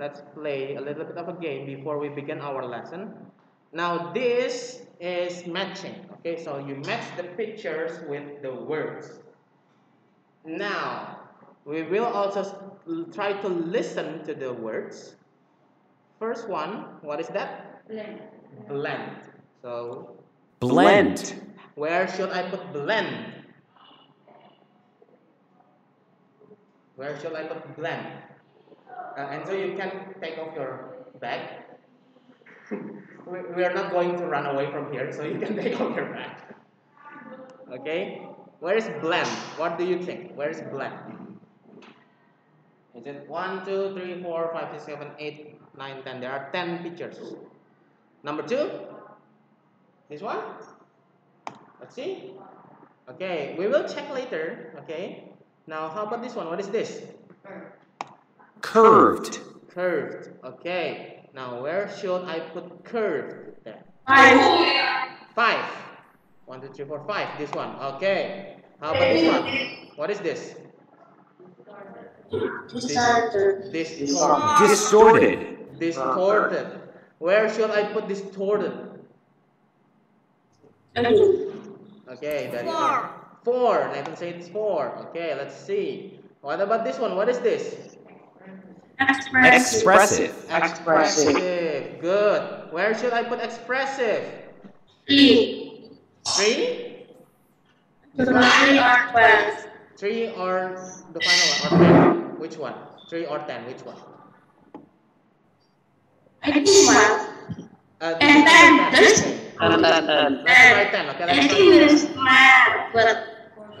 let's play a little bit of a game before we begin our lesson. Now this is matching. Okay, so you match the pictures with the words. Now we will also try to listen to the words. First one, what is that? Blend. Blend. So Blend. where should I put blend? Where should I put blend? Uh, and so you can take off your bag. we, are not going to run away from here, so you can take off your bag. Okay? Where is blend? What do you think? Where is blend? Is it 1, 2, 3, 4, 5, 6, 7, 8, 9, 10? There are 10 pictures. Number 2? This one? Let's see. Okay, we will check later. Okay. Now, how about this one? What is this? Curved. Curved. Okay. Now, where should I put curved? There. Five. Five. One, two, three, four, five. This one. Okay. How about this one? What is this? Distorted. Distorted. Distorted. Distorted. Where should I put distorted? Okay, that is Four. Four. Nathan said it's four. Okay, let's see. What about this one? What is this? Expressive. Expressive. Good. Where should I put expressive? Three. Three? Three or twelve. Three or the final one? Or ten? Which one? Three or ten? Which one? I think one. Uh, And is ten. number This- Okay. Let's try ten. Okay, let's think try ten. it's math, but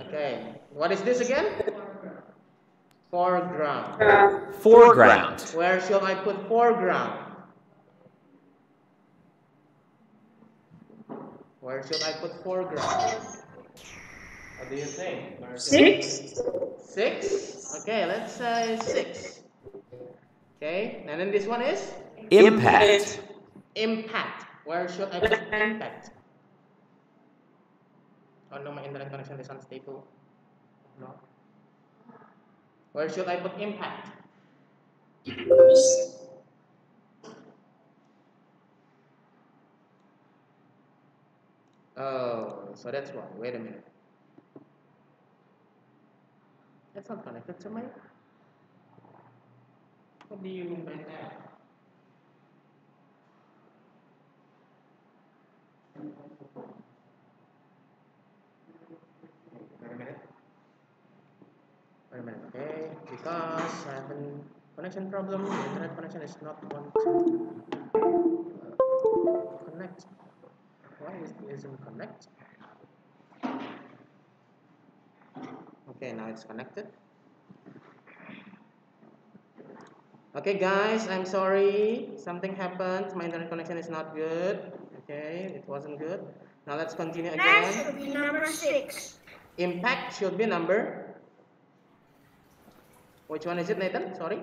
Okay. What is this again? Foreground. uh, Foreground. Where shall I put foreground? Where should I put foreground? What do you think? Where should I six. Six? Okay, let's say six. Okay, and then this one is Impact. impact. Where should I put impact? Oh no, my internet connection is unstable. No. Where should I put impact? Oh, so that's why. Wait a minute. That's not connected to my. What do you mean by that? Wait a minute. A. Okay, because I have a connection problem. The internet connection is not want to connect. Why is it isn't connect? Okay, now it's connected. Okay, guys, I'm sorry. Something happened. My internet connection is not good. Okay, it wasn't good. Now let's continue That again. should be number six. Impact should be number. Which one is it, Nathan? Sorry.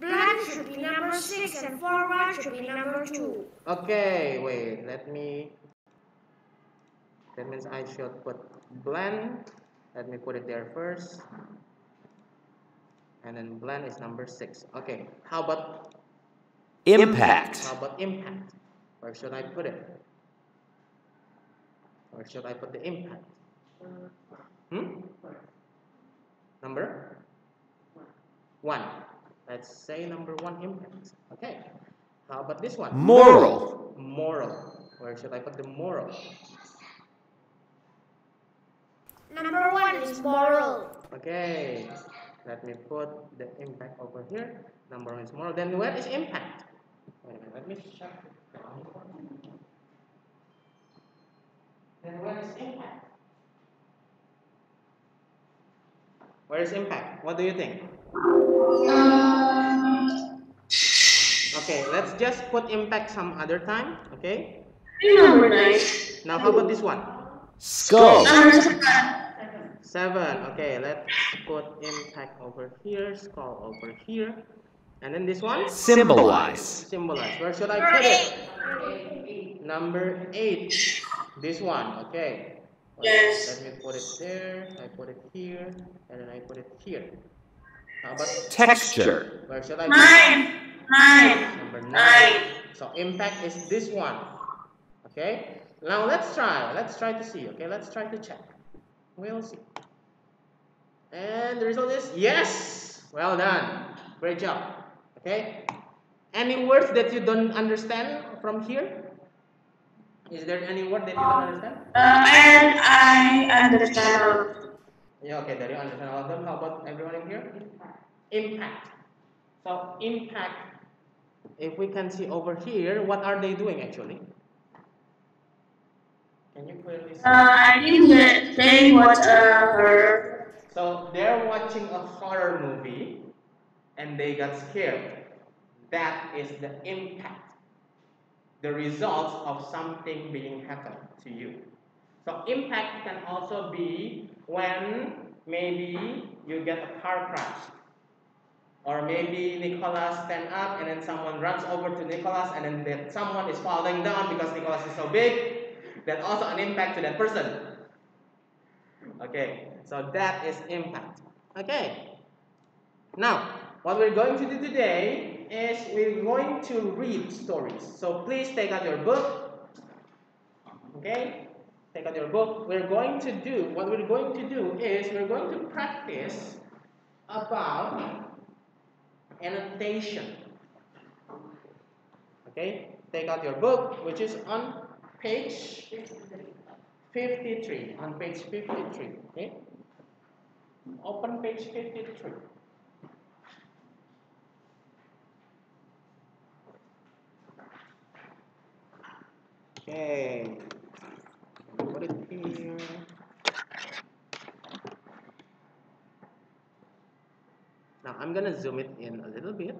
Black should be number six and forward should be number two. Okay, wait. Let me. That means I should put blend. Let me put it there first. And then blend is number six. Okay. How about Impact. how about impact? Where should I put it? Where should I put the impact? Hmm? Number? One. Let's say number one impact. Okay. How about this one? Moral. Moral. Where should I put the moral? Number one is moral. Okay. Let me put the impact over here. Number one is moral. Then where is impact? Wait a minute. Let me check. Then where is impact? Where is impact? What do you think? Okay, let's just put impact some other time. Okay. Number nine. Now how about this one? Skull. Number seven. Seven. Okay, let's put impact over here, skull over here. And then this one? Symbolize. Symbolize. Where should I put it? Number eight. This one. Okay. Yes. Let me put it there. I put it here. And then I put it here. How about Texture. where should I put Nine. Nine. Number nine. Nine. So impact is this one. Okay. Now let's try. Let's try to see. Okay. Let's try to check. We'll see. And the result is yes. Well done. Great job. Okay. Any words that you don't understand from here? Is there any word that you don't understand? Uh, and I understand. Yeah, okay, there you understand all of them. How about everyone in here? Impact. So impact, if we can see over here, what are they doing actually? Can you clearly see? Uh, I think they watch uh, her. So they're watching a horror movie and they got scared. That is the impact. The results of something being happened to you. So impact can also be when maybe you get a car crash. Or maybe Nicholas stand up and then someone runs over to Nicholas and then that someone is falling down because Nicholas is so big. That's also an impact to that person. Okay, so that is impact. Okay. Now, what we're going to do today is we're going to read stories. So please take out your book. Okay? Take out your book. We're going to do, what we're going to do is we're going to practice about annotation. Okay? Take out your book, which is on page 53. On page 53. Okay? Open page 53. Okay. Put it here. I'm gonna zoom it in a little bit.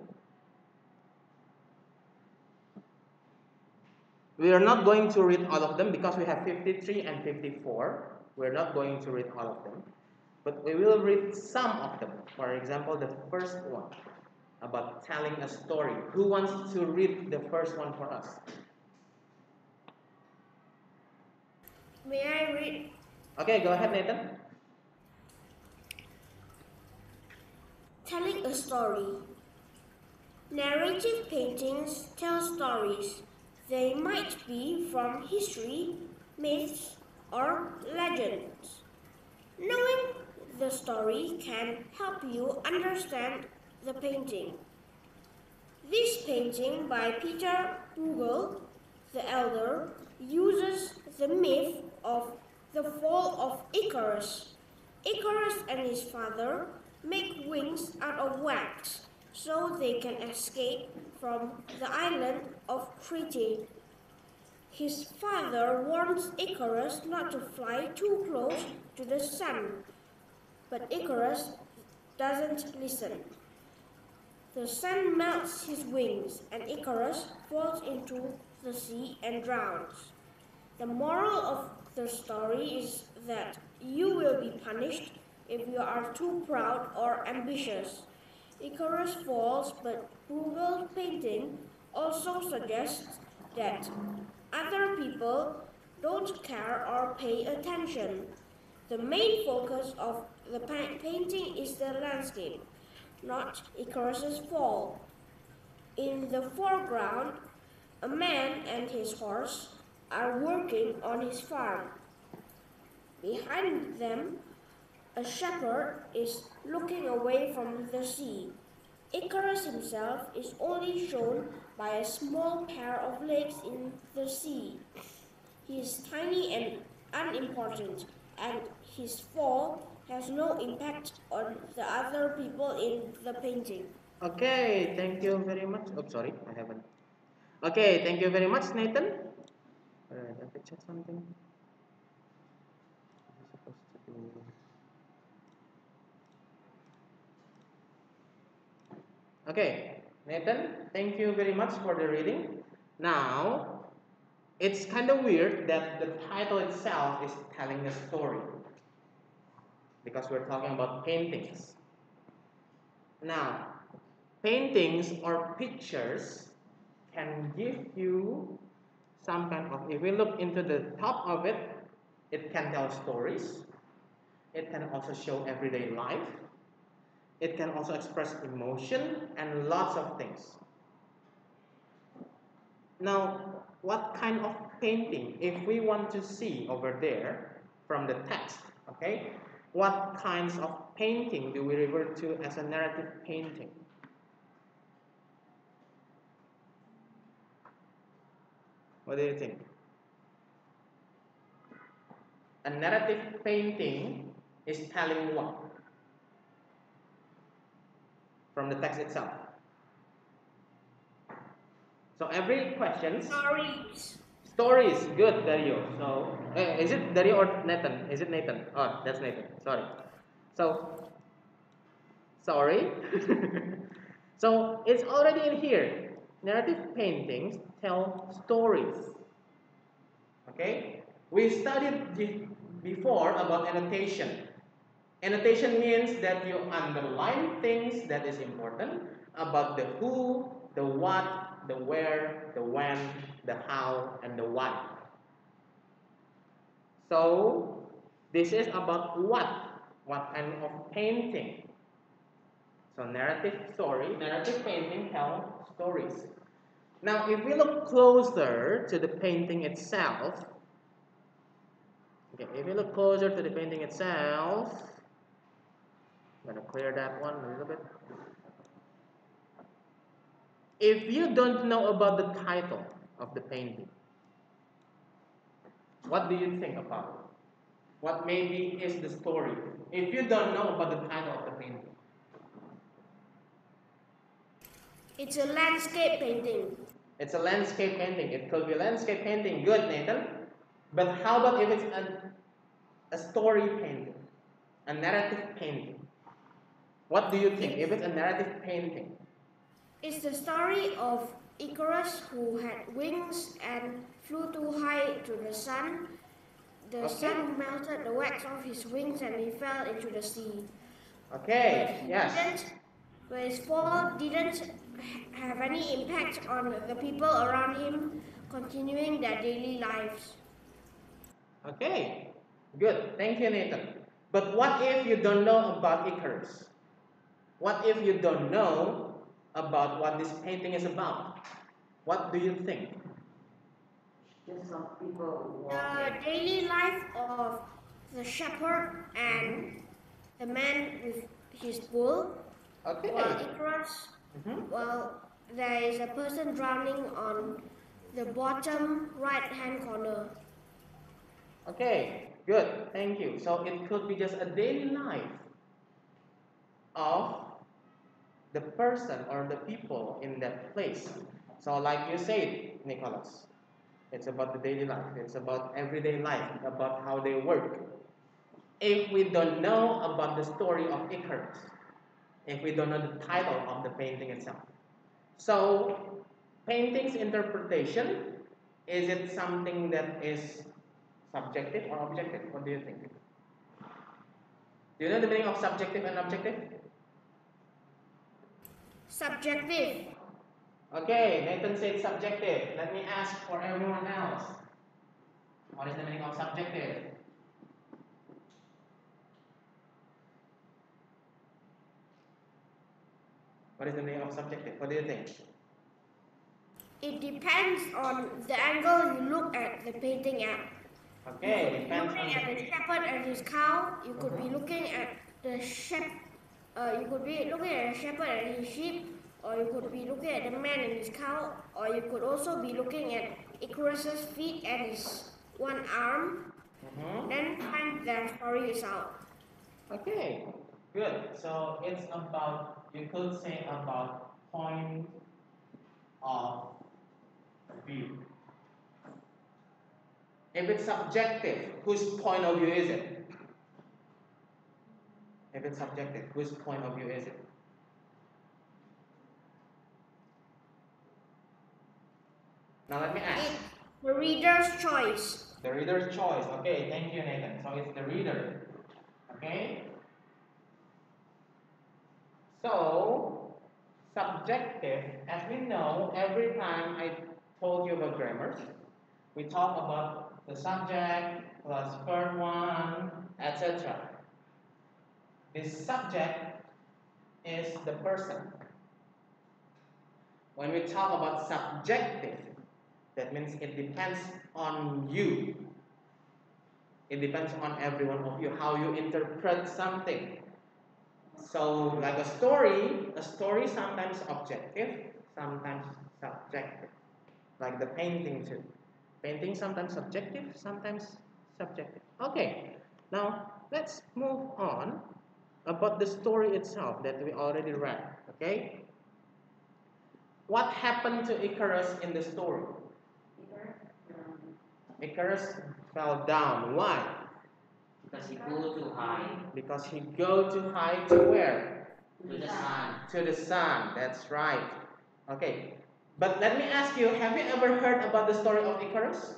We are not going to read all of them because we have 53 and 54. We're not going to read all of them. But we will read some of them. For example, the first one about telling a story. Who wants to read the first one for us? May I read? Okay, go ahead, Nathan. Telling a story. Narrative paintings tell stories. They might be from history, myths, or legends. Knowing the story can help you understand the painting. This painting by Peter Bruegel the Elder uses the myth of the fall of Icarus. Icarus and his father make wings out of wax so they can escape from the island of Crete. His father warns Icarus not to fly too close to the sun, but Icarus doesn't listen. The sun melts his wings and Icarus falls into the sea and drowns. The moral of the story is that you will be punished if you are too proud or ambitious. Icarus falls, but Bruegel's painting also suggests that other people don't care or pay attention. The main focus of the pa- painting is the landscape, not Icarus's fall. In the foreground, a man and his horse are working on his farm. Behind them, a shepherd is looking away from the sea. Icarus himself is only shown by a small pair of legs in the sea. He is tiny and unimportant, and his fall has no impact on the other people in the painting. Okay, thank you very much. Oh, sorry, I haven't. Okay, thank you very much, Nathan. Uh, let me check something. I'm supposed to do- Okay, Nathan, thank you very much for the reading. Now, it's kind of weird that the title itself is telling a story because we're talking about paintings. Now, paintings or pictures can give you some kind of if we look into the top of it it can tell stories it can also show everyday life It can also express emotion and lots of things. Now, what kind of painting, if we want to see over there from the text, okay, what kinds of painting do we refer to as a narrative painting? What do you think? A narrative painting is telling what? From the text itself. So every question. Stories. Stories, good, Dario. So, eh, is it Dario or Nathan? Is it Nathan? Oh, that's Nathan. Sorry. So, sorry. so it's already in here. Narrative paintings tell stories. Okay. We studied before about annotation. Annotation means that you underline things that is important about the who, the what, the where, the when, the how, and the why. So, this is about what? What kind of painting? So, narrative story, narrative painting tell stories. Now, if we look closer to the painting itself, okay, if we look closer to the painting itself, I'm gonna clear that one a little bit. If you don't know about the title of the painting, what do you think about it? What maybe is the story? If you don't know about the title of the painting, It's a landscape painting. it's a landscape painting. It could be a landscape painting. Good, Nathan. But how about if it's a, a story painting, a narrative painting? What do you think? If it's a narrative painting, It's the story of Icarus who had wings and flew too high to the sun. The Okay. sun melted the wax off his wings and he fell into the sea. okay, But yes. But his fall didn't have any impact on the people around him continuing their daily lives. Okay, good. Thank you, Nathan. But what if you don't know about Icarus? What if you don't know about what this painting is about? What do you think? Just some people The daily life of the shepherd and the man with his bull, Okay. while Icarus, Mhm. well, there is a person drowning on the bottom right hand corner. Okay, good. Thank you. So it could be just a daily life of the person or the people in that place. So, like you said, Nicholas, it's about the daily life, it's about everyday life, about how they work. If we don't know about the story of Icarus, if we don't know the title of the painting itself. So, painting's interpretation is it something that is subjective or objective? What do you think? Do you know the meaning of subjective and objective? Subjective. Okay, Nathan said subjective. Let me ask for everyone else. What is the meaning of subjective? What is the meaning of subjective? What do you think? It depends on the angle you look at the painting at. Okay, depends looking at the shepherd and his cow, you could be mm-hmm. looking at the shep. Uh, you could be looking at the shepherd and his sheep, or you could be looking at the man and his cow, or you could also be looking at Icarus's feet and his one arm. Mhm. Then find their stories out. Okay, good. So it's about, you could say about point of view. If it's subjective, whose point of view is it? If it's subjective, whose point of view is it? Now let me ask. It's the reader's choice. The reader's choice. Okay, thank you, Nathan. So it's the reader. Okay? So, subjective, as we know, every time I told you about grammars, we talk about the subject plus verb one, etc. This subject is the person. When we talk about subjective, that means it depends on you. It depends on every one of you how you interpret something. So, like a story, a story sometimes objective, sometimes subjective. Like the painting too. Painting sometimes subjective, sometimes subjective. Okay, now let's move on about the story itself that we already read. Okay, what happened to Icarus in the story? Icarus fell down. Why? Because he flew too high Because he go too high to where? to the sun. To the sun. That's right. Okay. But let me ask you, have you ever heard about the story of Icarus?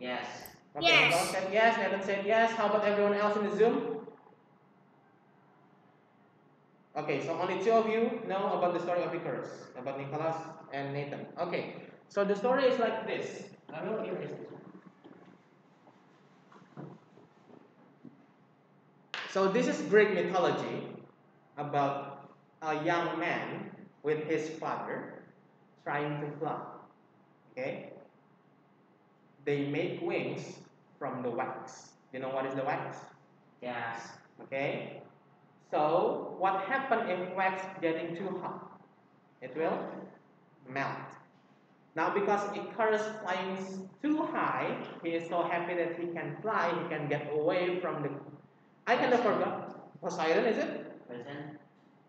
Yes. Okay, Yes. Said yes, Nathan said yes. How about everyone else in the Zoom? Okay, so only two of you know about the story of Icarus, about Nicholas and Nathan. Okay, so the story is like this. I will erase this. So this is Greek mythology about a young man with his father trying to fly. Okay? They make wings from the wax. You know what is the wax? Yes. Okay? So what happens if wax getting too hot? It will melt. Now because Icarus flying too high, he is so happy that he can fly, he can get away from the I kind of forgot. Poseidon is it? Prison.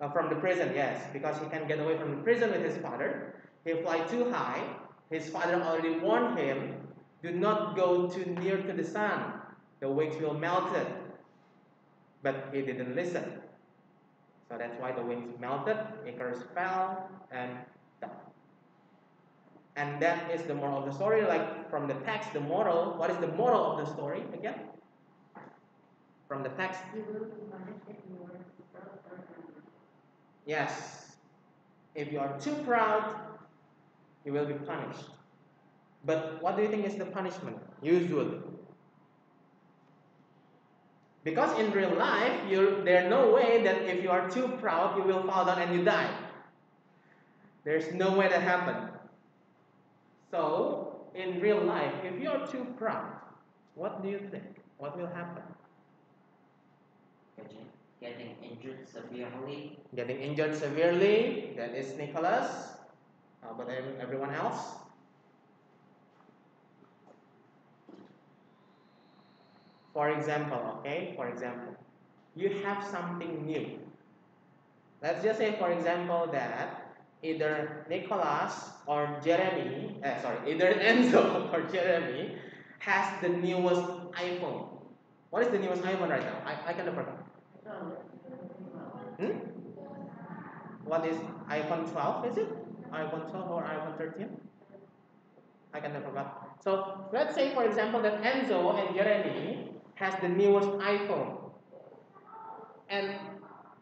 Uh, from the prison, yes, because he can get away from the prison with his father. He fly too high. His father already warned him, do not go too near to the sun. The wings will melt it. But he didn't listen. So that's why the wings melted, Icarus fell and died. And that is the moral of the story. Like from the text, the moral, what is the moral of the story again? From the text, Yes. If you are too proud, you will be punished. But what do you think is the punishment? Usually. Because in real life, there's no way that if you are too proud, you will fall down and you die. There's no way that happen. So, in real life, if you are too proud, what do you think? What will happen? Getting, getting injured severely. Getting injured severely, that is Nicholas. Uh, How about everyone else? For example, okay, for example, you have something new. Let's just say, for example, that either Nicholas or Jeremy, eh, sorry, either Enzo or Jeremy has the newest iPhone. What is the newest iPhone right now? I, I kind of forgot. Hmm? What is iPhone 12? Is it iPhone 12 or iPhone 13? I kind of forgot. So let's say, for example, that Enzo and Jeremy has the newest iPhone, and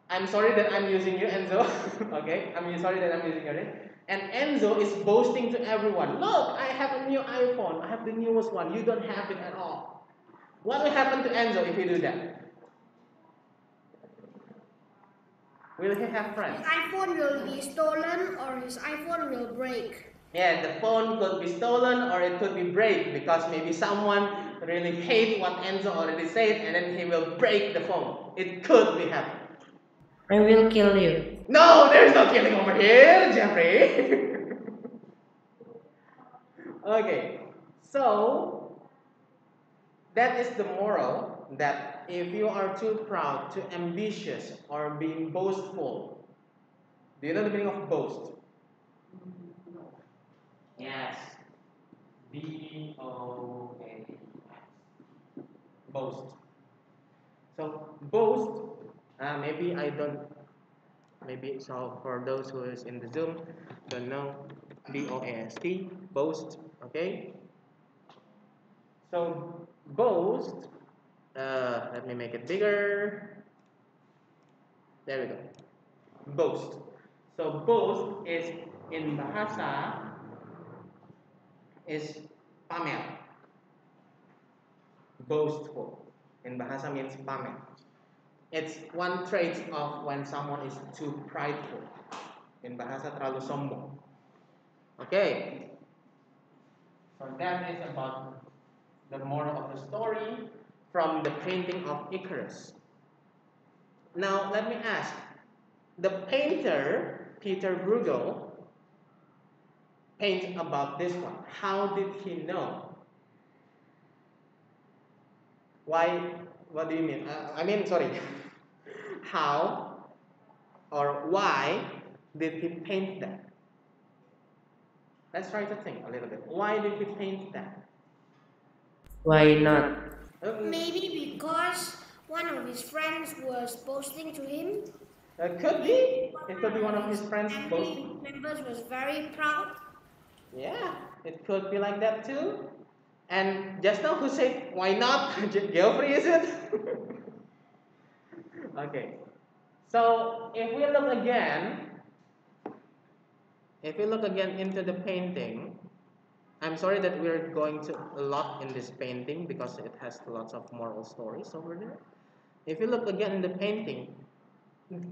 I'm sorry that I'm using you, Enzo. okay, I'm sorry that I'm using name. And Enzo is boasting to everyone, look, I have a new iPhone. I have the newest one. You don't have it at all. What will happen to Enzo if you do that? Will he have friends? His friends? iPhone will be stolen or his iPhone will break. Yeah, the phone could be stolen or it could be break because maybe someone really hate what Enzo already said and then he will break the phone. It could be happening. I will kill you. No, there's no killing over here, Jeffrey. okay, so that is the moral that if you are too proud, too ambitious, or being boastful, do you know the meaning of boast? Yes. B O A S. Boast. So boast. Uh, maybe I don't. Maybe so for those who is in the Zoom don't know B O A S T boast. Okay. So boast. Uh, let me make it bigger. There we go. Boast. So boast is in bahasa is pamer. Boastful. In bahasa means pamer. It's one trait of when someone is too prideful. In bahasa terlalu sombong. Okay. So that is about the moral of the story from the painting of Icarus. Now let me ask, the painter Peter Bruegel paint about this one. How did he know? Why? What do you mean? Uh, I mean, sorry. How or why did he paint that? Let's try to think a little bit. Why did he paint that? Why not? Uh, Maybe because one of his friends was boasting to him. uh, could be. It could be one of his friends Family boasting. members was very proud. Yeah, it could be like that too. And just now, who said why not? Geoffrey, is it? okay. So if we look again, if we look again into the painting, I'm sorry that we're going to a lot in this painting because it has lots of moral stories over there. If you look again in the painting,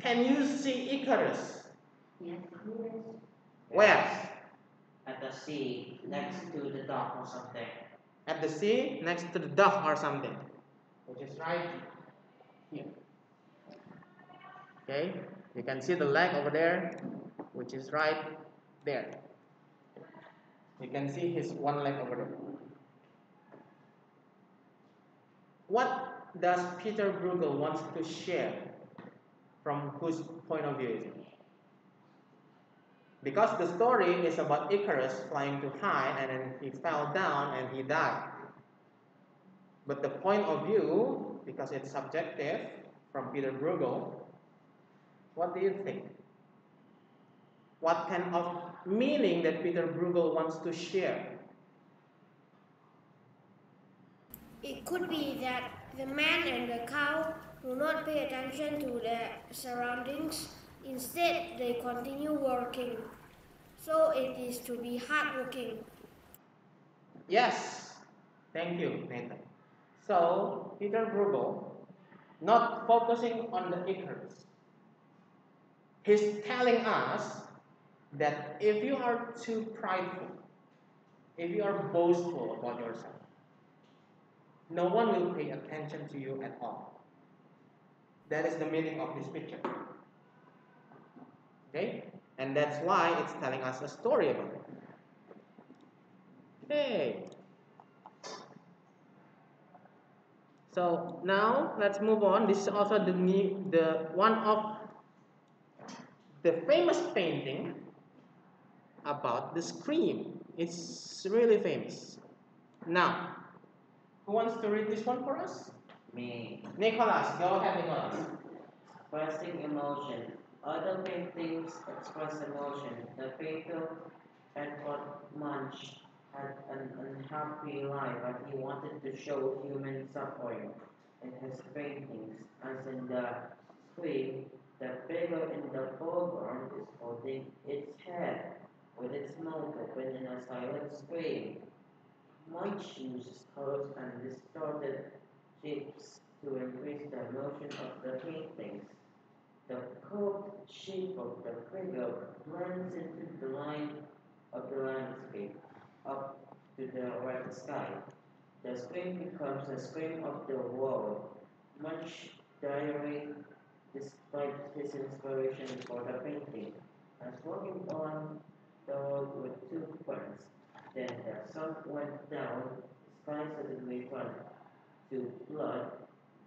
can you see Icarus? Yes. Where? At the sea, next to the dock or something. At the sea next to the dock or something which is right here. Okay you can see the leg over there which is right there. You can see his one leg over there. What does Peter Bruegel wants to share from whose point of view is it because the story is about Icarus flying too high and then he fell down and he died. But the point of view, because it's subjective from Peter Bruegel, what do you think? What kind of meaning that Peter Bruegel wants to share? It could be that the man and the cow do not pay attention to their surroundings. Instead, they continue working. So it is to be hardworking. Yes, thank you, Nathan. So, Peter Bruegel, not focusing on the Icarus, he's telling us that if you are too prideful, if you are boastful about yourself, no one will pay attention to you at all. That is the meaning of this picture. Okay? And that's why it's telling us a story about it. Okay. So now let's move on. This is also the new, the one of the famous painting about the scream. It's really famous. Now, who wants to read this one for us? Me. Nicholas, go ahead, Nicholas. Expressing emotion. Other paintings express emotion. The painter Edward Munch had an unhappy life, but he wanted to show human suffering in his paintings. As in the scream, the figure in the foreground is holding its head with its mouth open in a silent scream. Munch uses colors and distorted shapes to increase the emotion of the paintings. The curved shape of the figure blends into the line of the landscape up to the red sky. The scream becomes a scream of the world. Munch diary describes his inspiration for the painting as walking on the road with two friends. Then the sun went down, the sky suddenly turned to blood,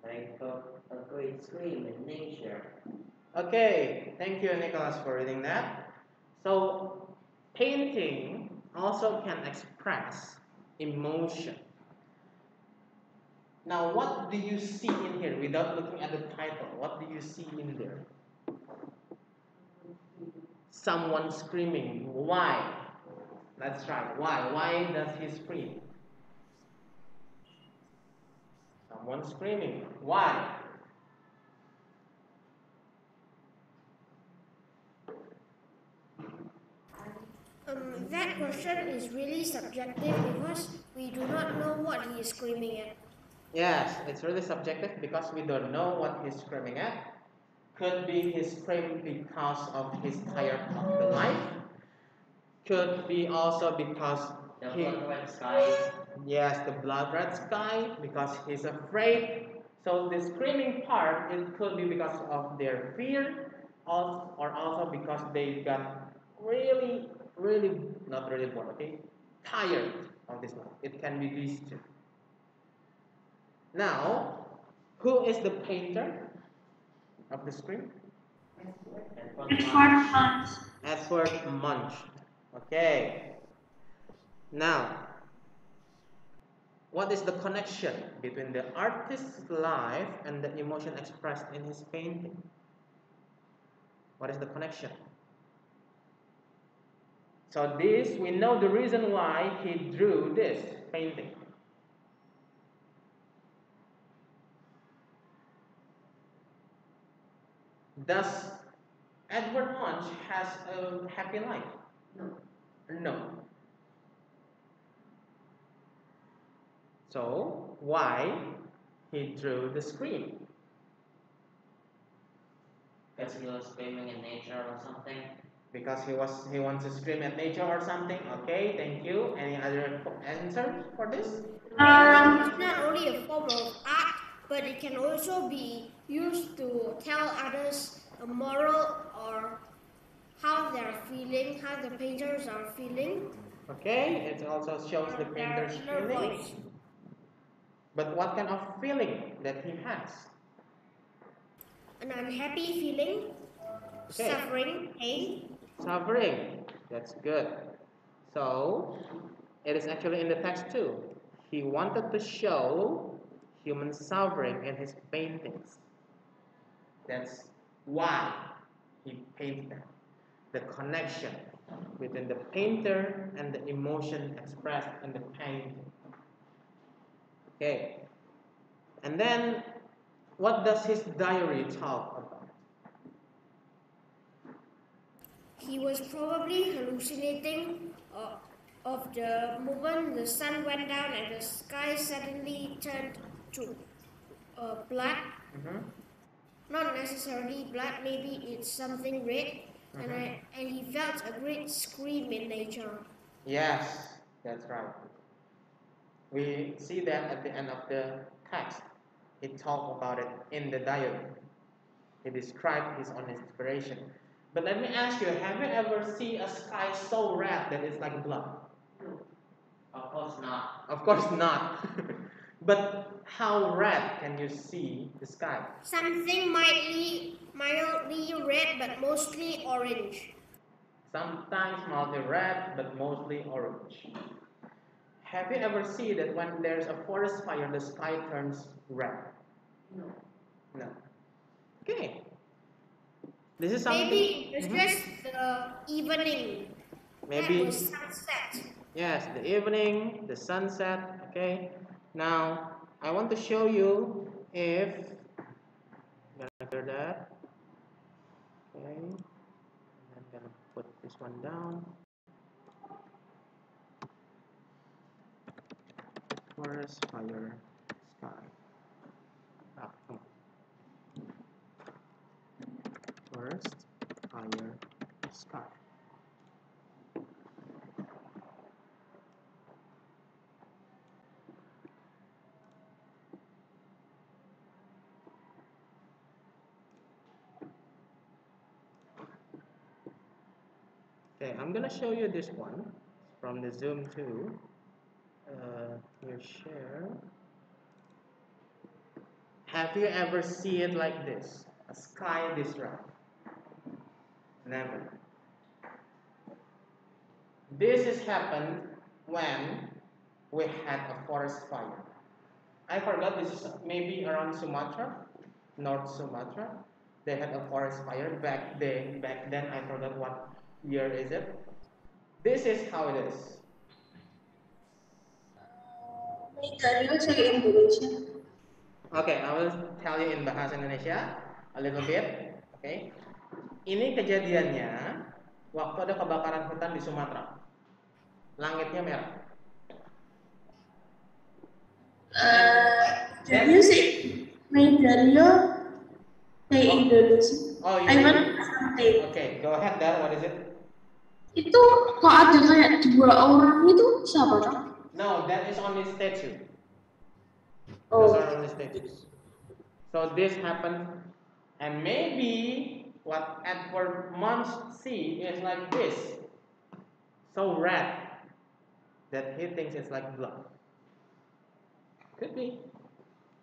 like a, a great scream in nature. Okay, thank you, Nicholas, for reading that. So, painting also can express emotion. Now, what do you see in here without looking at the title? What do you see in there? Someone screaming. Why? Let's try. Why? Why does he scream? Someone screaming. Why? Um, that question is really subjective because we do not know what he is screaming at. Yes, it's really subjective because we don't know what he's screaming at. Could be his screaming because of his tired of the life. Could be also because The he, blood red sky. yes, the blood red sky because he's afraid. So the screaming part it could be because of their fear, al- or also because they got really, really not really bored, okay, tired of this one. It can be these two. Now, who is the painter of the screen? Edward. Munch. Edward Munch. Okay. Now, what is the connection between the artist's life and the emotion expressed in his painting? What is the connection? So this, we know the reason why he drew this painting. Does Edward Munch has a happy life? No. No. So why he drew the screen? Because he was screaming in nature or something. Because he was he wants to scream at nature or something. Okay, thank you. Any other answer for this? Um, It's not only a form of art, but it can also be used to tell others a moral or how they're feeling, how the painters are feeling, Okay, it also shows the painter's inner feeling. voice. But what kind of feeling that he has? An unhappy feeling, Okay. suffering, pain. Suffering. That's good. So it is actually in the text too. He wanted to show human suffering in his paintings. That's why he painted them. The connection between the painter and the emotion expressed in the painting. Okay. And then what does his diary talk about? He was probably hallucinating uh, of the moment the sun went down and the sky suddenly turned to uh, blood. Mhm. Not necessarily blood, maybe it's something red. And, I, and he felt a great scream in nature. Yes, that's right. We see that at the end of the text. He talked about it in the diary. He described his own inspiration. But let me ask you, have you ever seen a sky so red that it's like blood? Of course not. Of course not. but how red can you see the sky? Something mildly, mildly red, but mostly orange. Sometimes mildly red, but mostly orange. Have you ever seen that when there's a forest fire, the sky turns red? No. No. Okay. This is something. Maybe it's Mhm. just the evening. Maybe. Was sunset. Yes, the evening, the sunset. Okay. Now, I want to show you if. I'm gonna clear that. Okay. And I'm gonna put this one down. Forest fire sky. Ah, come on. Forest fire sky. Okay, I'm gonna show you this one from the Zoom 2. Uh, here, share. Have you ever seen it like this? A sky this red? This has happened when we had a forest fire. I forgot this is maybe around Sumatra, North Sumatra. They had a forest fire back then. Back then, I forgot what year is it. This is how it is. Okay, I will tell you in bahasa Indonesia a little bit. Okay, ini kejadiannya waktu ada kebakaran hutan di Sumatera. Langitnya merah. Eh, Dario sih main Dario kayak Oh. Indonesia. Oh, you I want something. Okay, go ahead, Dar. What is it? Itu kok ada kayak dua orang itu siapa dong? No, that is only statue. Oh, Those are only statues. So this happened, and maybe what Edward Munch see is like this, so red that he thinks it's like blood. Could be.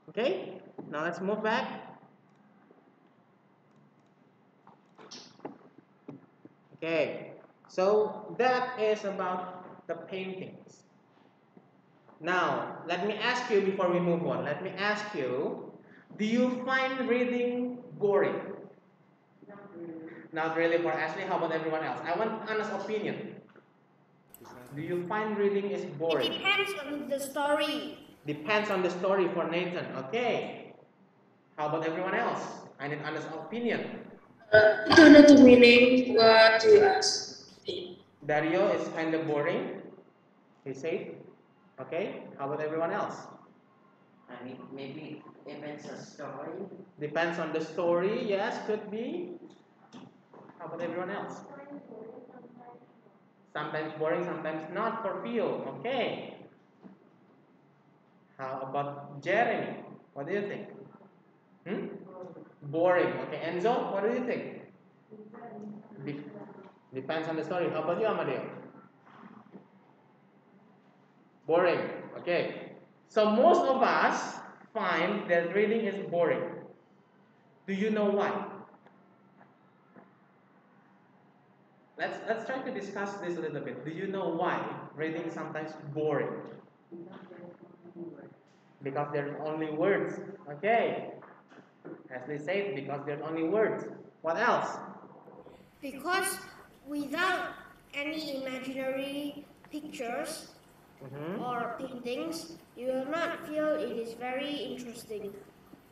Okay. Now let's move back. Okay. So that is about the paintings. Now, let me ask you before we move on, let me ask you, do you find reading boring? Not really for Ashley, how about everyone else? I want honest opinion. Do you find reading is boring? It depends on the story. Depends on the story for Nathan, okay. How about everyone else? I need honest opinion. uh, itu ada the meaning what you ask. Dario is kind of boring, he said. Okay, how about everyone else? I mean, maybe if it's a story, Depends on the story, yes, could be. How about everyone else? Sometimes boring, sometimes not for Phil. Okay. How about Jeremy? What do you think? Hmm? Boring. Okay, Enzo, what do you think? De- depends on the story. How about you, Amadeo? Boring. Okay. So most of us find that reading is boring. Do you know why? Let's let's try to discuss this a little bit. Do you know why reading is sometimes boring? Because there are only words. Okay. As they say, because there are only words. What else? Because without any imaginary pictures Mhm. or paintings, you will not feel it is very interesting.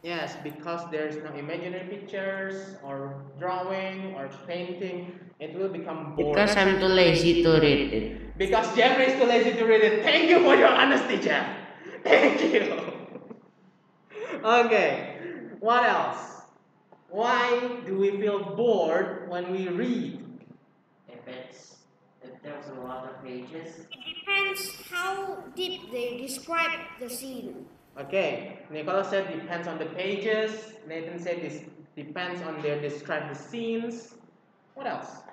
Yes, because there's no imaginary pictures or drawing or painting, it will become boring. because I'm too lazy to read it. Because Jeffrey is too lazy to read it. Thank you for your honesty, Jeff. Thank you. okay. What else? Why do we feel bored when we read? If it's if there's a lot of pages, It depends how deep they describe the scene. Okay. Nicola said depends on the pages. Nathan said this depends on their describe the scenes. What else?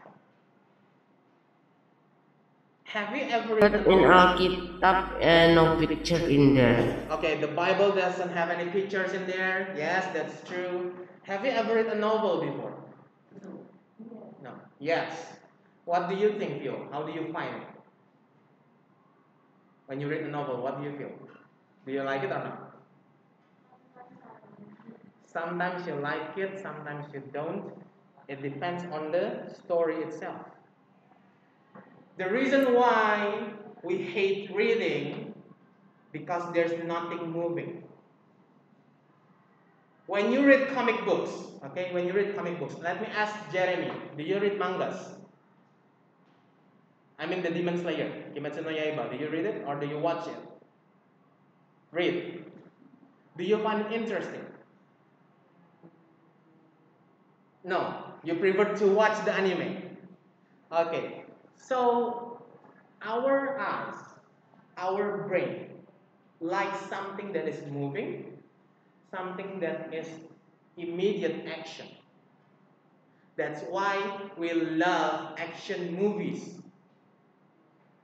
Have you ever read in our kitab, uh, no picture in there. Okay, the Bible doesn't have any pictures in there. Yes, that's true. Have you ever read a novel before? No. Yes. What do you think, Phil? How do you find it? When you read a novel, what do you feel? Do you like it or not? Sometimes you like it, sometimes you don't. It depends on the story itself. The reason why we hate reading because there's nothing moving. When you read comic books, okay, when you read comic books, let me ask Jeremy, do you read mangas? I mean the Demon Slayer, Kimetsu no Yaiba, do you read it or do you watch it? Read. Do you find it interesting? No, you prefer to watch the anime. Okay, so our eyes, our brain like something that is moving, something that is immediate action. That's why we love action movies.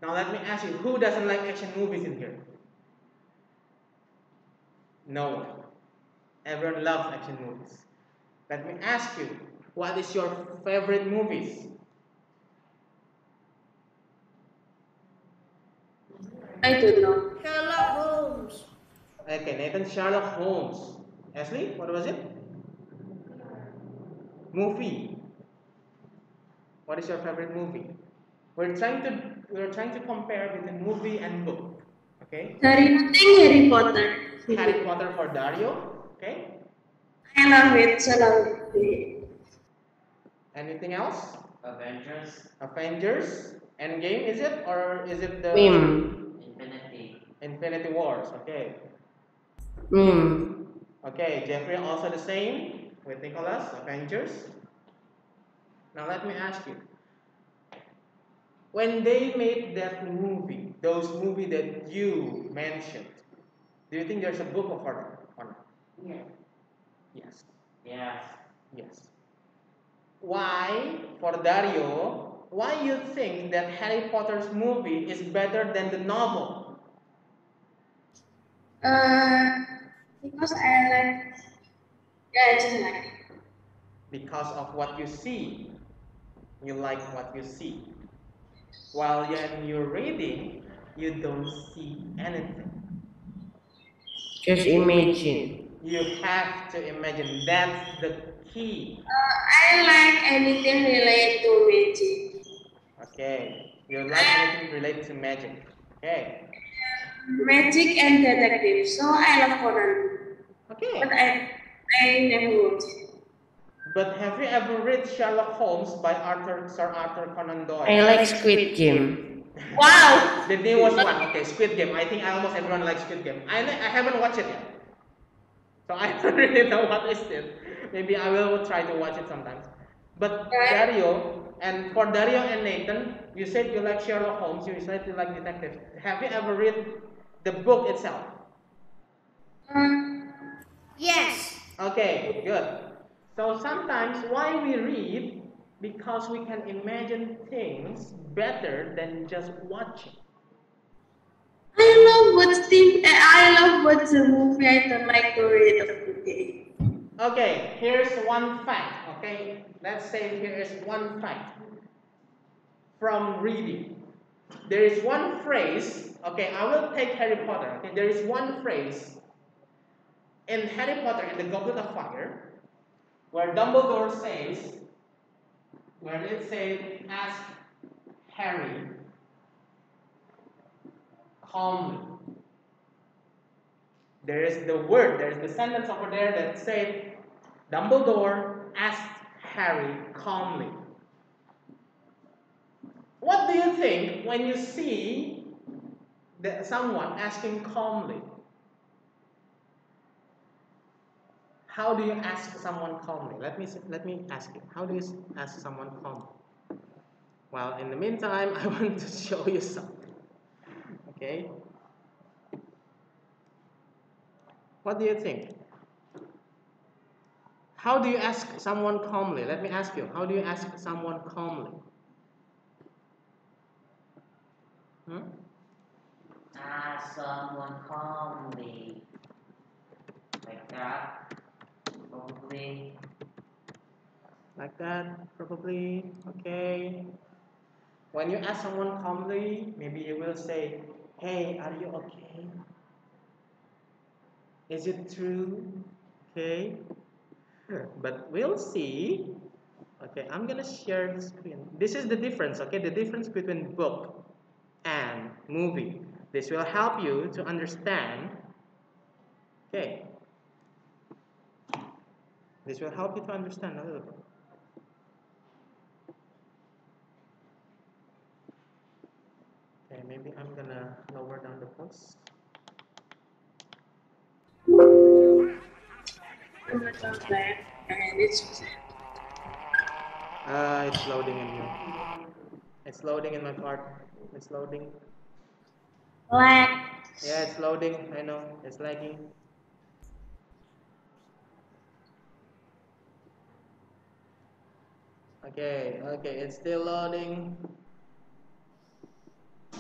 Now let me ask you, who doesn't like action movies in here? No one. Everyone loves action movies. Let me ask you, what is your favorite movies? I don't know. Sherlock Holmes. Okay, Nathan, Sherlock Holmes. Ashley, what was it? Movie. What is your favorite movie? We're trying to we're trying to compare between movie and book. Okay? Dari nothing Harry Potter. Harry Potter for Dario. Okay? I love it, so love it. Anything else? Avengers, Avengers. Endgame is it or is it the Infinity. Infinity Wars? Okay. Hmm. Okay, Jeffrey also the same with Nicholas, Avengers. Now let me ask you. When they made that movie, those movie that you mentioned, do you think there's a book of horror or not? Yeah. Yes. Yes. Yes. Why, for Dario, why you think that Harry Potter's movie is better than the novel? Uh, because I like, yeah, I just like. it. Because of what you see. You like what you see. While when you're reading, you don't see anything. Just imagine. You have to imagine. That's the key. Uh, I like anything related to magic. Okay. You like anything related to magic. Okay. Magic and detective. So I love Conan. Okay. But Okay. I, I never watched. it. But have you ever read Sherlock Holmes by Arthur Sir Arthur Conan Doyle? I like Squid Game. Wow. The newest one, okay, Squid Game. I think almost everyone likes Squid Game. I, I haven't watched it yet. So I don't really know what is it. Maybe I will try to watch it sometimes. But Right. Dario, and for Dario and Nathan, you said you like Sherlock Holmes, you said you like detectives. Have you ever read the book itself? Um, Yes. Okay, good. So sometimes why we read? Because we can imagine things better than just watching. I love TV. I love watch the movie. I don't like to read the book. Okay, here's one fact. Okay, let's say here is one fact from reading. There is one phrase. Okay, I will take Harry Potter. Okay, there is one phrase in Harry Potter in the Goblet of Fire where Dumbledore says, where it says, ask Harry calmly. There is the word, there is the sentence over there that said, Dumbledore asked Harry calmly. What do you think when you see that someone asking calmly? How do you ask someone calmly? Let me let me ask you. How do you ask someone calmly? Well, in the meantime, I want to show you something. Okay? What do you think? How do you ask someone calmly? Let me ask you. How do you ask someone calmly? Hmm? Ask someone calmly. Like that. Like that, probably. Okay. When you ask someone calmly, maybe you will say, Hey, are you okay? Is it true? Okay. But we'll see. Okay, I'm gonna share the screen. This is the difference, okay? The difference between book and movie. This will help you to understand. Okay. This will help you to understand a little bit. Okay, maybe I'm gonna lower down the pulse. I'm not on. And it's Uh, it's loading in here. It's loading in my part. It's loading. black. Yeah, it's loading. I know. It's lagging. Okay, okay, it's still loading.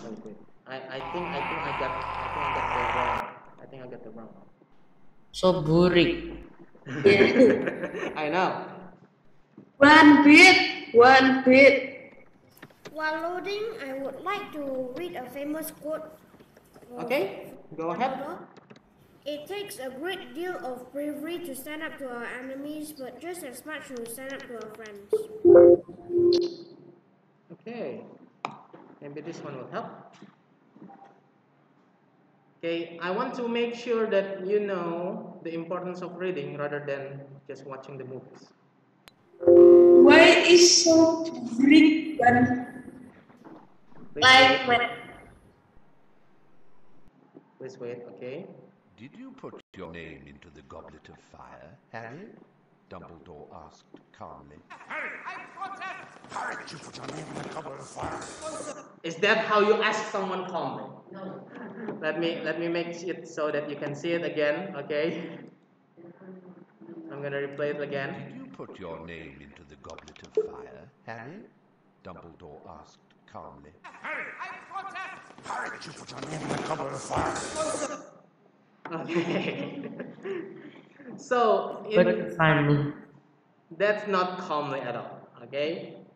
Wait, wait. I, I think I think I got I think I got the wrong. I think I got the wrong. So boring. I know. One bit. One bit. While loading, I would like to read a famous quote. Okay, go ahead. Dumbledore. It takes a great deal of bravery to stand up to our enemies, but just as much to stand up to our friends. Okay, maybe this one will help. Okay, I want to make sure that you know the importance of reading rather than just watching the movies. Why is so boring? One Please like when Please wait, okay? Did you put your name into the goblet of fire, Harry? Dumbledore asked calmly. Harry! I protest! Harry, you put your name in the Goblet of Fire! Is that how you ask someone calmly? No. Let me let me make it so that you can see it again, okay? I'm gonna replay it again. Did you put your name into the goblet of fire, Harry? Dumbledore asked calmly. Okay. so in, But funny. that's not calmly at all. Okay.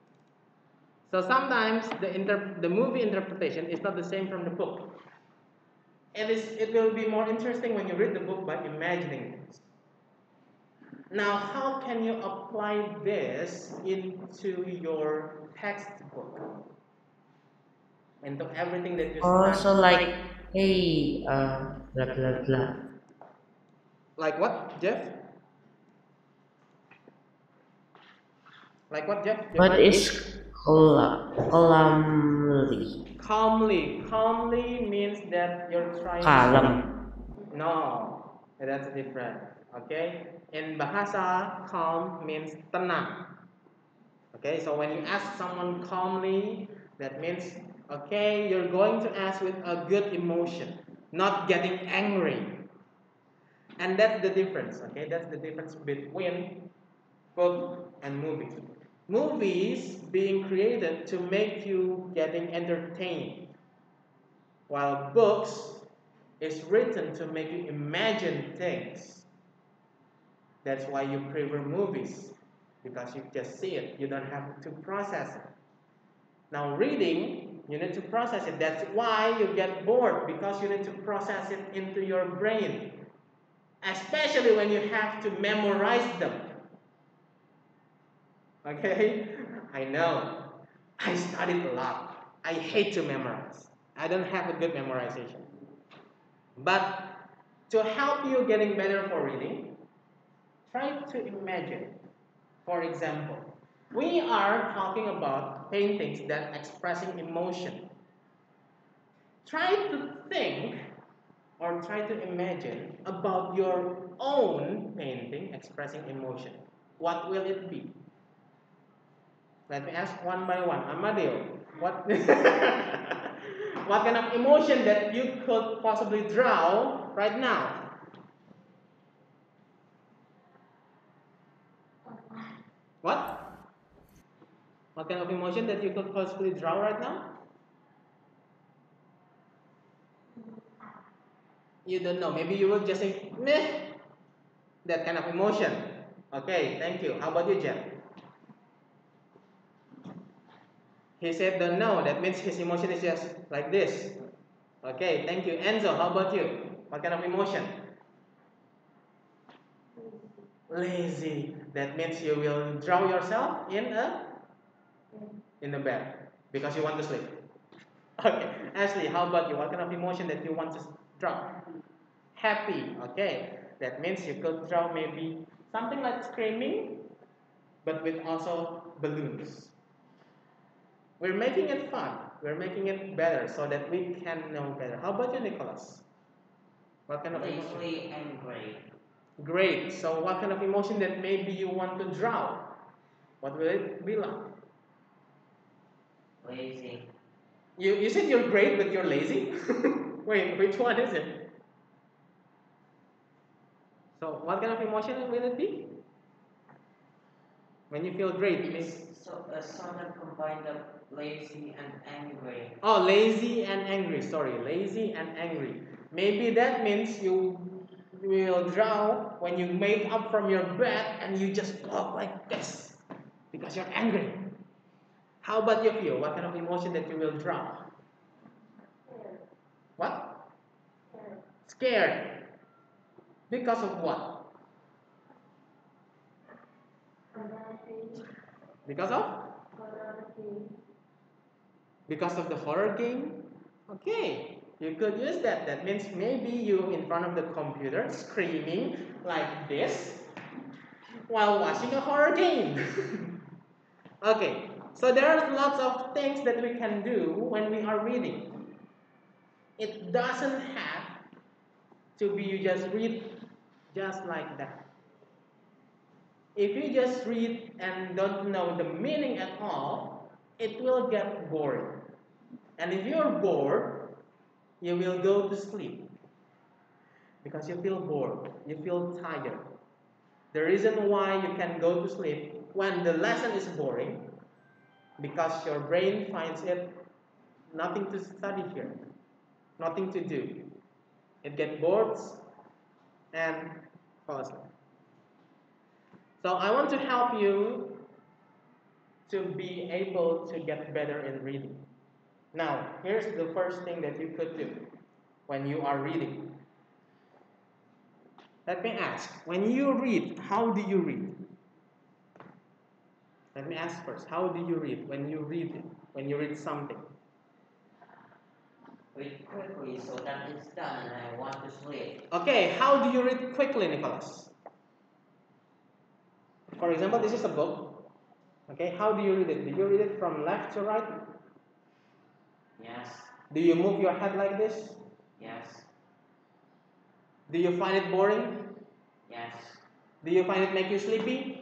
So sometimes the inter- the movie interpretation is not the same from the book. It is it will be more interesting when you read the book by imagining things. Now, how can you apply this into your textbook? Into everything that you Oh, so like, hey, uh, blah blah blah. Like what, Jeff? Like what, Jeff? Jeff, What is calmly? calmly? Calmly means that you're trying. Kalem. No, that's different. Okay, in bahasa, calm means tenang. Okay, so when you ask someone calmly, that means okay, you're going to ask with a good emotion, not getting angry. And that's the difference. Okay, that's the difference between book and movie. Movies being created to make you getting entertained, while books is written to make you imagine things. That's why you prefer movies because you just see it. You don't have to process it. Now, reading, you need to process it. That's why you get bored because you need to process it into your brain, especially when you have to memorize them. Okay? I know. I studied a lot. I hate to memorize. I don't have a good memorization. But to help you getting better for reading, try to imagine. For example, we are talking about paintings that expressing emotion. Try to think or try to imagine about your own painting expressing emotion. What will it be? Let me ask one by one. Amadeo, what what kind of emotion that you could possibly draw right now? What? What kind of emotion that you could possibly draw right now? You don't know. Maybe you will just say, meh. That kind of emotion. Okay, thank you. How about you, Jeff? He said don't know. That means his emotion is just like this. Okay, thank you. Enzo, how about you? What kind of emotion? Lazy. That means you will draw yourself in a in the bed because you want to sleep. Okay, Ashley, how about you? What kind of emotion that you want to draw? Happy. Okay, that means you could draw maybe something like screaming, but with also balloons. We're making it fun. We're making it better so that we can know better. How about you, Nicholas? What kind of emotion? and great Great. So, what kind of emotion that maybe you want to draw? What will it be like? Lazy. You, you said you're great, but you're lazy? Wait, which one is it? So, what kind of emotion will it be? When you feel great, it means So a sort of combined of lazy and angry. Oh, lazy and angry. Sorry, lazy and angry. Maybe that means you will draw when you make up from your bed and you just walk like this because you're angry. How about you feel? What kind of emotion that you will draw? What? Scared. Because of what? Because of? Because of the horror game? Okay, you could use that. That means maybe you in front of the computer screaming like this while watching a horror game. okay, so there are lots of things that we can do when we are reading. It doesn't have to be you just read just like that. If you just read and don't know the meaning at all, it will get boring. And if you're bored, you will go to sleep because you feel bored, you feel tired. The reason why you can go to sleep when the lesson is boring because your brain finds it nothing to study here, nothing to do. It gets bored and falls asleep. So I want to help you to be able to get better in reading. Now, here's the first thing that you could do when you are reading. Let me ask, when you read, how do you read? Let me ask first, how do you read when you read it, when you read something? Read quickly so that it's done and I want to sleep. Okay, how do you read quickly, Nicholas? For example, this is a book. Okay, how do you read it? Do you read it from left to right? Yes, Do you move your head like this? yes, Do you find it boring? yes, Do you find it make you sleepy?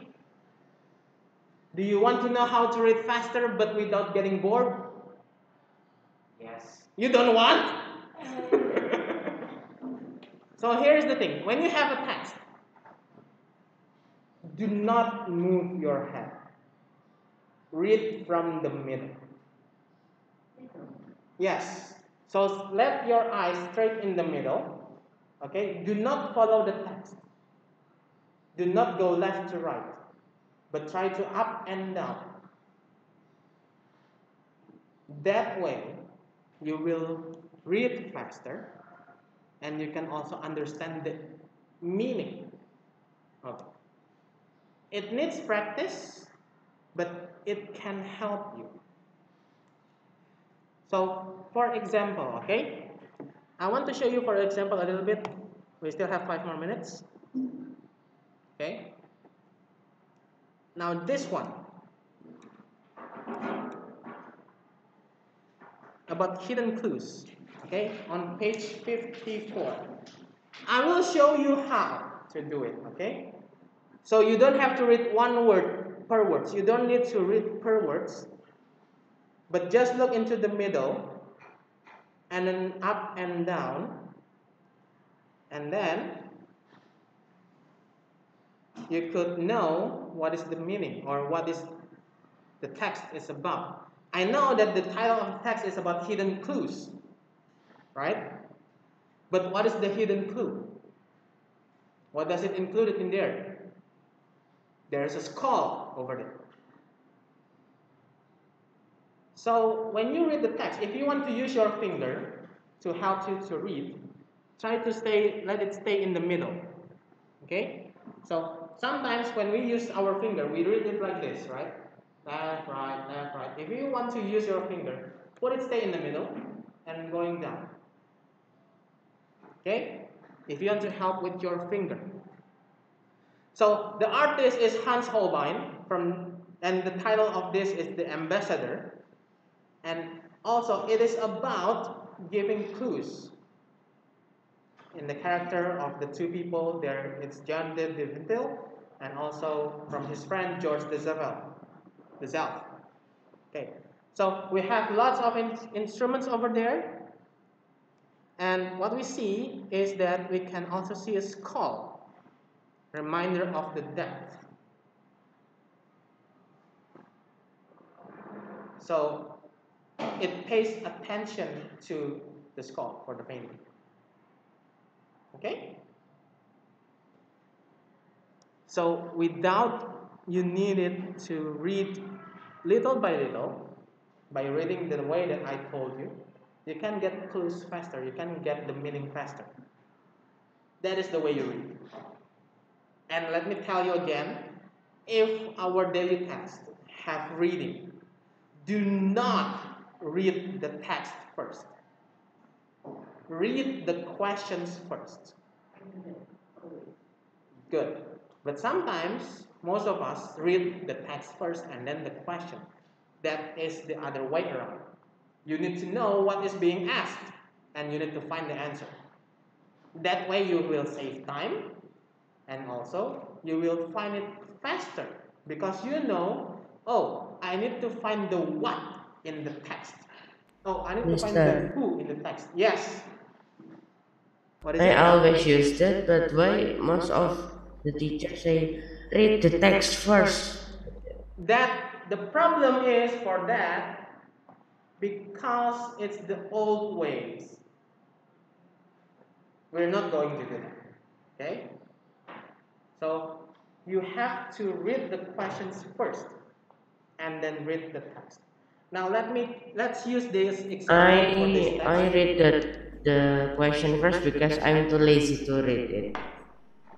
Do you want to know how to read faster but without getting bored? yes, You don't want? so here's the thing when you have a text, do not move your head. Read from the middle. Yes. So let your eyes straight in the middle. Okay? Do not follow the text. Do not go left to right, but try to up and down. That way, you will read faster and you can also understand the meaning of it. It needs practice, but it can help you. So, for example, okay, I want to show you, for example, a little bit. We still have five more minutes. Okay. Now, this one about hidden clues. Okay, on page 54. I will show you how to do it. Okay, so you don't have to read one word per words. You don't need to read per words, but just look into the middle, and then up and down, and then you could know what is the meaning or what is the text is about. I know that the title of the text is about hidden clues, right? But what is the hidden clue? What does it include in there? There's a skull over there. So when you read the text, if you want to use your finger to help you to read, try to stay, let it stay in the middle. Okay? So sometimes when we use our finger, we read it like this, right? Left, right, left, right. If you want to use your finger, put it stay in the middle and going down. Okay? If you want to help with your finger. So the artist is Hans Holbein from and the title of this is The Ambassador. And also it is about giving clues in the character of the two people there it's John de Vintil and also from his friend George de Zavel. De Zelf. Okay. So we have lots of in instruments over there. And what we see is that we can also see a skull, reminder of the death. So it pays attention to the skull for the painting. Okay? So without you needed to read little by little, by reading the way that I told you, you can get clues faster, you can get the meaning faster. That is the way you read. And let me tell you again, if our daily text have reading, do not read the text first. Read the questions first. Good. But sometimes, most of us read the text first and then the question. That is the other way around. You need to know what is being asked and you need to find the answer. That way you will save time and also you will find it faster because you know, oh, I need to find the what in the text. Oh, I need to find the who in the text. Yes. I always used it, but why most of the teachers say read the text first? That the problem is for that because it's the old ways. We're not going to do that. Okay? So you have to read the questions first and then read the text. Now let me let's use this example for this I text. I read the the question first because I'm too lazy to read it.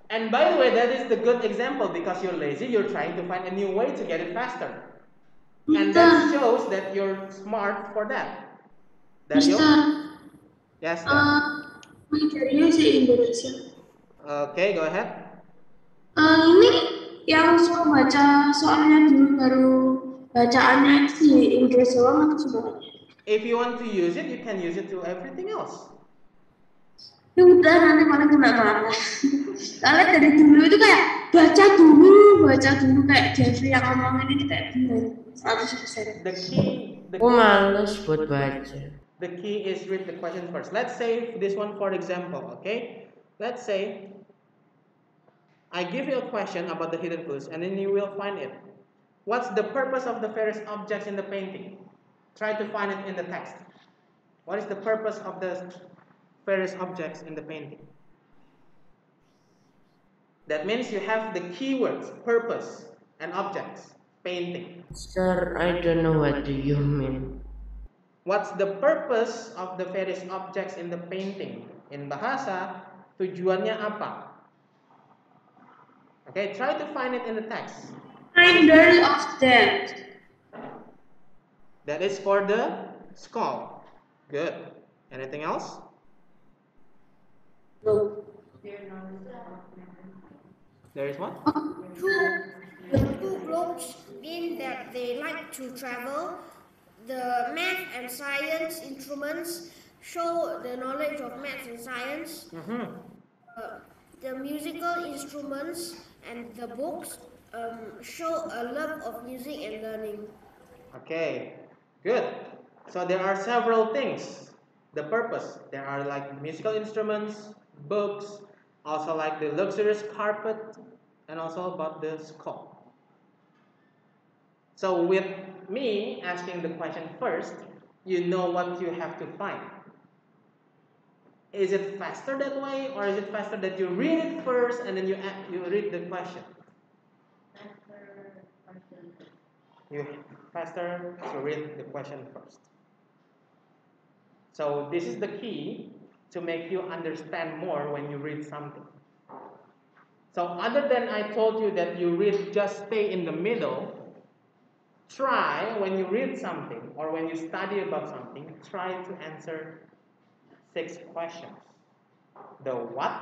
And by the way, that is the good example because you're lazy, you're trying to find a new way to get it faster. And that Mister, shows that you're smart for that. Dario? Mister, Yes, uh, materinya si Indonesia. Okay, go ahead. Eh, ini yang suka baca soalnya dulu baru bacaannya di Inggris doang atau semuanya? If you want to use it, you can use it to everything else. Ya udah nanti malah kena marah. Soalnya dari dulu itu kayak baca dulu, baca dulu kayak Jeffrey yang ngomongin ini kayak bener 100%. The key, the Aku males buat baca. The key is read the question first. Let's say this one for example, okay? Let's say I give you a question about the hidden clues and then you will find it. What's the purpose of the various objects in the painting? Try to find it in the text. What is the purpose of the various objects in the painting? That means you have the keywords purpose and objects, painting. Sir, I don't know what do you mean. What's the purpose of the various objects in the painting? In bahasa, tujuannya apa? Okay, try to find it in the text. Reminder of that. That is for the skull. Good. Anything else? No. There is one? Two, the two globes mean that they like to travel. The math and science instruments show the knowledge of math and science. Mm-hmm. Uh, the musical instruments and the books um, show a love of music and learning. Okay, good. So there are several things. The purpose. There are like musical instruments, books, also like the luxurious carpet, and also about the skull. So with me asking the question first, you know what you have to find. Is it faster that way, or is it faster that you read it first and then you you read the question? You faster to read the question first. So this is the key to make you understand more when you read something. So other than I told you that you read just stay in the middle, try when you read something or when you study about something, try to answer six questions. The what,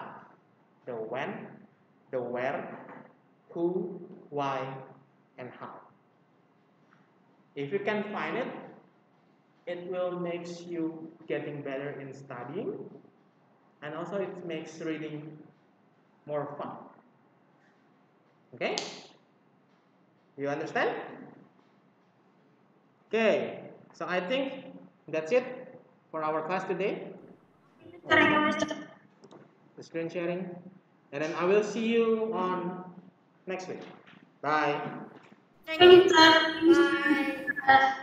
the when, the where, who, why, and how. If you can find it, it will makes you getting better in studying and also it makes reading more fun. Okay? You understand? Okay, so I think that's it for our class today. The screen sharing. And then I will see you on next week. Bye. Thank you. Bye.